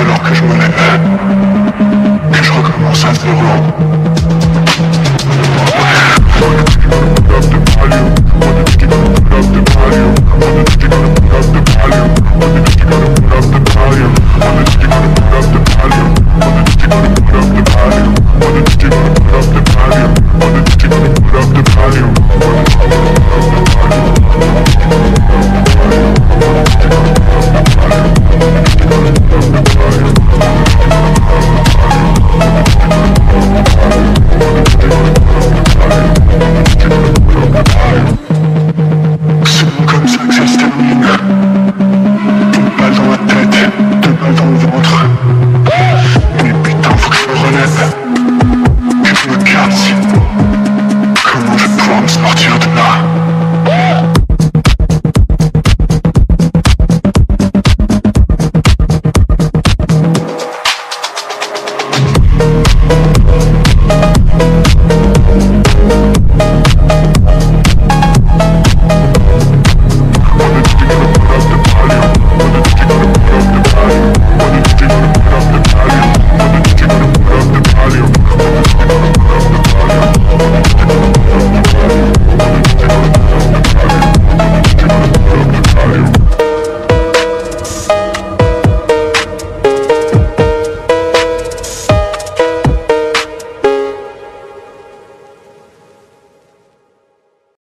alors que je me lève.